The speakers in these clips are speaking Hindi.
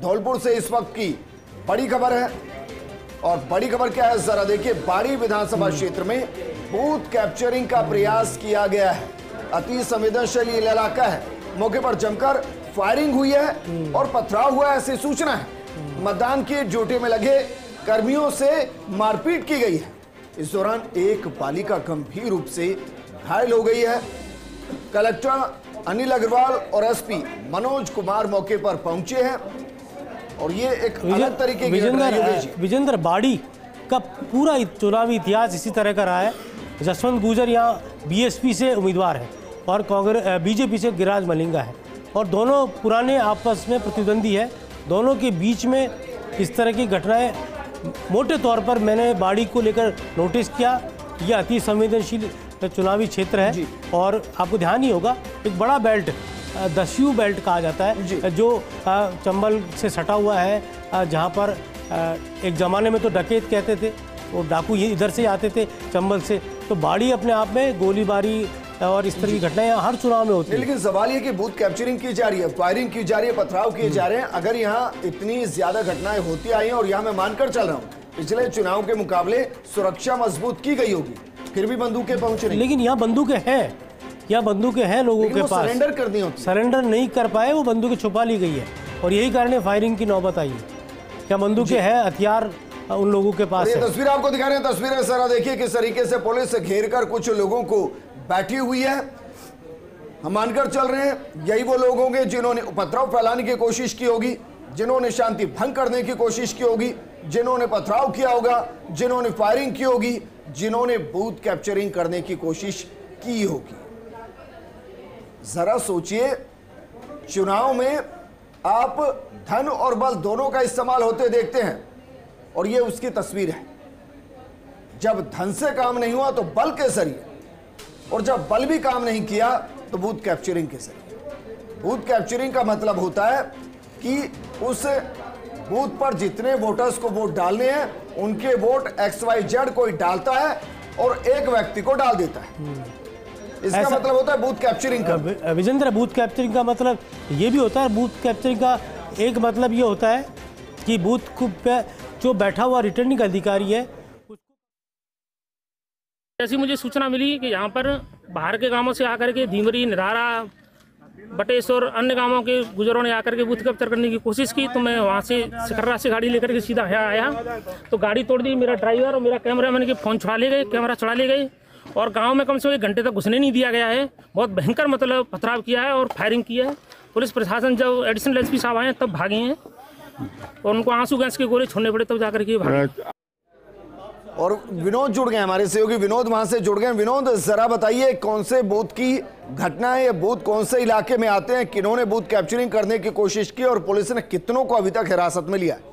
धौलपुर से इस वक्त की बड़ी खबर है। और बड़ी खबर क्या है जरा देखिए बाड़ी विधानसभा क्षेत्र में बूथ कैप्चरिंग का प्रयास किया गया है। अति संवेदनशील इलाका है। मौके पर जमकर फायरिंग हुई है और पथराव हुआ है ऐसी सूचना है। मतदान की ड्यूटी में लगे कर्मियों से मारपीट की गई है। इस दौरान एक बालिका गंभीर रूप से घायल हो गई है। कलेक्टर अनिल अग्रवाल और एसपी मनोज कुमार मौके पर पहुँचे हैं। और ये एक अलग तरीके। विजेंद्र विजेंद्र बाड़ी का पूरा चुनावी इतिहास इसी तरह का रहा है। जसवंत गुजर यहाँ बीएसपी से उम्मीदवार है और कांग्रेस बीजेपी से गिराज मलिंगा है। और दोनों पुराने आपस में प्रतिद्वंदी है। दोनों के बीच में इस तरह की घटनाएँ मोटे तौर पर मैंने बाड़ी को लेकर नोटिस किया। यह अति संवेदनशील चुनावी क्षेत्र है और आपको ध्यान ही होगा एक बड़ा बेल्ट दस्यू बेल्ट कहा जाता है जो। चंबल से सटा हुआ है जहाँ पर एक ज़माने में तो डकैत कहते थे वो डाकू ये इधर से आते थे चंबल से। तो बाड़ी अपने आप में गोलीबारी और इस तरह की घटनाएँ हर चुनाव में होती है। लेकिन सवाल ये कि बूथ कैप्चरिंग की जा रही है फायरिंग की जा रही है पथराव किए जा रहे हैं अगर यहाँ इतनी ज़्यादा घटनाएँ होती आई हैं और यहाँ मैं मानकर चल रहा हूँ पिछले चुनाव के मुकाबले सुरक्षा मज़बूत की गई होगी फिर भी बंदूकें पहुँच रही लेकिन यहाँ बंदूकें हैं। यहाँ बंदूकें हैं लोगों के पास। सरेंडर कर दी होती सरेंडर नहीं कर पाए वो बंदूकें छुपा ली गई है। और यही कारण है फायरिंग की नौबत आई। है क्या बंदूकें हैं हथियार उन लोगों के पास ये है? तस्वीर आपको दिखा रहे हैं तस्वीरें जरा देखिए किस तरीके से पुलिस घेर कर कुछ लोगों को बैठी हुई है। हम मानकर चल रहे हैं यही वो लोग होंगे जिन्होंने उपद्रव फैलाने की कोशिश की होगी जिन्होंने शांति भंग करने की कोशिश की होगी जिन्होंने पथराव किया होगा जिन्होंने फायरिंग की होगी जिन्होंने बूथ कैप्चरिंग करने की कोशिश की होगी। जरा सोचिए, चुनाव में आप धन और बल दोनों का इस्तेमाल होते देखते हैं, और ये उसकी तस्वीर है। जब धन से काम नहीं हुआ तो बल के ज़रिए, और जब बल भी काम नहीं किया तो बूथ कैप्चरिंग के ज़रिए। बूथ कैप्चरिंग का मतलब होता है कि उस बूथ पर जितने वोटर्स को वोट डालने हैं, उनके वोट एक्स वाई जेड कोई डालता है और एक व्यक्ति को डाल देता है। इसका ऐसा- मतलब होता है बूथ कैप्चरिंग का। विजेंद्र बूथ कैप्चरिंग का मतलब ये भी होता है बूथ कैप्चरिंग का एक मतलब ये होता है कि बूथ को पे जो बैठा हुआ रिटर्निंग अधिकारी है ऐसी मुझे सूचना मिली कि यहाँ पर बाहर के गाँवों से आकर के धीमरी निरारा बटेश और अन्य गाँवों के गुजरों ने आकर के बूथ कैप्चर करने की कोशिश की तो मैं वहाँ से सकर्रा से गाड़ी लेकर के सीधा यहाँ आया। तो गाड़ी तोड़ दी मेरा ड्राइवर और मेरा कैमरा मैन के फ़ोन छुड़ा ले गए कैमरा छुड़ा ले गए। और गाँव में कम से कम एक घंटे तक घुसने नहीं दिया गया है। बहुत भयंकर मतलब पथराव किया है और फायरिंग किया है। पुलिस प्रशासन जब एडिशनल एसपी साहब आए तब भागे हैं और उनको आँसू गैस के गोले छोड़ने पड़े, तब जाकर के भागे। और विनोद जुड़ गए हमारे सहयोगी विनोद वहाँ से जुड़ गए। विनोद, जरा बताइए कौन से बूथ की घटना है ये बूथ कौन से इलाके में आते हैं? किन्होंने बूथ कैप्चरिंग करने की कोशिश की और पुलिस ने कितनों को अभी तक हिरासत में लिया है?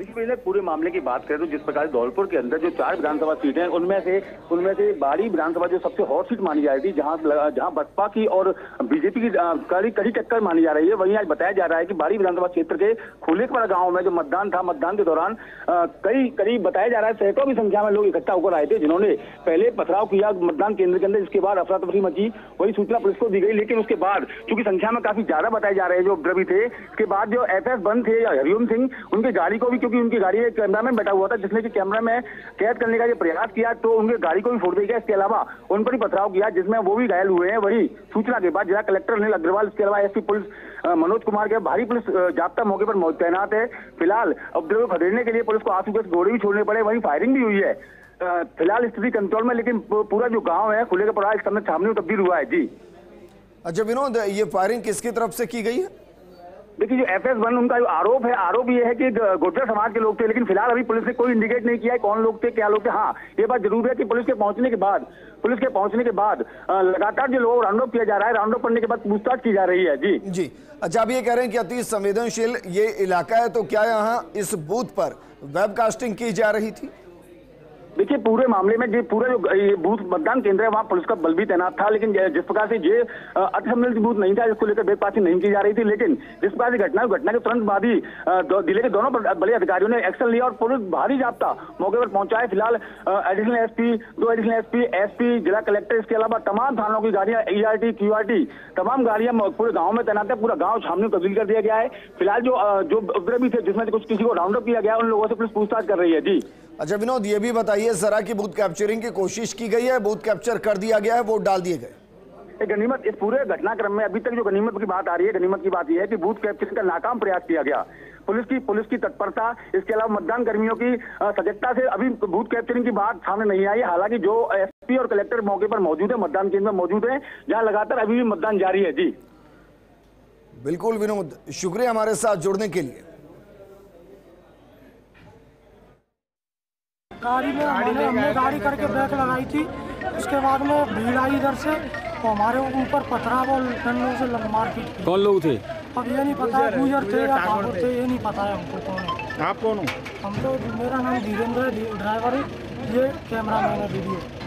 देखिए पूरे मामले की बात करें तो जिस प्रकार धौलपुर के अंदर जो चार विधानसभा सीटें हैं, उनमें से उनमें से बाड़ी विधानसभा जो सबसे हॉट सीट मानी जा रही थी, जहाँ जहाँ बसपा की और बीजेपी की कड़ी कड़ी टक्कर मानी जा रही है। वहीं आज बताया जा रहा है कि बाड़ी विधानसभा क्षेत्र के खुलेकपड़ा गाँव में जो मतदान था, मतदान के दौरान कई करीब बताया जा रहा है, सैकड़ों की संख्या में लोग इकट्ठा होकर आए थे, जिन्होंने पहले पथराव किया मतदान केंद्र के अंदर जिसके बाद अफरा तफरी मची, वही सूचना पुलिस को दी गई, लेकिन उसके बाद, चूँकि संख्या में काफ़ी ज़्यादा बताए जा रहे हैं जो उपद्रवी थे, इसके बाद जो एफएस बंद थे हरिओम सिंह, उनकी गाड़ी को भी क्योंकि उनकी गाड़ी में एक कैमरामैन बैठा हुआ था, जिसने की कैमरा में कैद करने का प्रयास किया तो उनकी गाड़ी को भी फोड़ दिया गया। इसके अलावा उन पर भी पथराव किया, जिसमें वो भी घायल हुए हैं। वही सूचना के बाद जिला कलेक्टर अनिल अग्रवाल, इसके अलावा एसपी पुलिस मनोज कुमार के भारी पुलिस जाब्ता मौके पर तैनात है। फ़िलहाल उपद्रवी खदेड़ने के लिए पुलिस को आँसू गैस गोले भी छोड़ने पड़े, वहीं फायरिंग भी हुई है। फ़िलहाल स्थिति कंट्रोल में, लेकिन पूरा जो गाँव है, खुले का पड़ा इस समय छावनी में तब्दील हुआ है। जी। अच्छा विनोद, ये फायरिंग किसकी तरफ़ से की गई है? देखिए, जो एफ़ एस वन, उनका जो आरोप है, आरोप ये है कि गुर्जर समाज के लोग थे, लेकिन फ़िलहाल अभी पुलिस ने कोई इंडिकेट नहीं किया है कौन लोग थे, क्या लोग थे। हाँ ये बात ज़रूर है कि पुलिस के पहुँचने के बाद, पुलिस के पहुँचने के बाद लगातार जो लोगों राउंड किया जा रहा है राउंड करने के बाद पूछताछ की जा रही है। जी। जी। अच्छा आप ये कह रहे हैं कि अति संवेदनशील ये इलाका है तो क्या यहाँ इस बूथ पर वेबकास्टिंग की जा रही थी? देखिए, पूरे मामले में जो, पूरा जो ये बूथ, मतदान केंद्र है, वहाँ पुलिस का बल भी तैनात था, लेकिन जिस प्रकार से ये अतिसम्मिलित बूथ नहीं था, इसको लेकर ब्रेकफास्टिंग नहीं की जा रही थी, लेकिन जिस प्रकार की घटना घटना के तुरंत बाद ही ज़िले के दोनों बड़े अधिकारियों ने एक्शन लिया और पुलिस भारी जाप्ता मौके पर पहुँचा है फ़िलहाल एडिशनल एसपी दो एडिशनल एसपी एसपी जिला कलेक्टर इसके अलावा तमाम थानों की गाड़ियाँ ईआरटी क्यूआरटी तमाम गाड़ियाँ पूरे गाँव में तैनात है, पूरा गाँव छावनी तब्दील कर दिया गया है। फ़िलहाल जो जो उपद्रवी थे, जिसमें कुछ किसी को राउंड अप किया गया, उन लोगों से पुलिस पूछताछ कर रही है। जी। अच्छा विनोद ये भी बताइए जरा कि बूथ कैप्चरिंग की कोशिश की गई है बूथ कैप्चर कर दिया गया है वोट डाल दिए गए। गनीमत इस पूरे घटनाक्रम में अभी तक जो गनीमत की बात आ रही है गनीमत की बात यह है कि बूथ कैप्चरिंग का नाकाम प्रयास किया गया। पुलिस की पुलिस की तत्परता इसके अलावा मतदान कर्मियों की सजगता से अभी बूथ कैप्चरिंग की बात सामने नहीं आई। हालाँकि जो एसपी और कलेक्टर मौके पर मौजूद है मतदान केंद्र में मौजूद है जहाँ लगातार अभी भी मतदान जारी है। जी। बिल्कुल विनोद शुक्रिया हमारे साथ जुड़ने के लिए। गाड़ी में हमारे हमने गाड़ी करके ब्रेक लगाई थी। उसके बाद में भीड़ आई इधर से तो हमारे ऊपर पथराव और डंडों से लग- मारपीट की। कौन लोग थे? अब ये नहीं पता है गुजर थे या ठाकुर थे। ये नहीं पता है हमको कौन है। आप कौन हो? हम तो मेरा नाम धीरेन्द्र है ड्राइवर है। ये कैमरा मैन है वीडियो।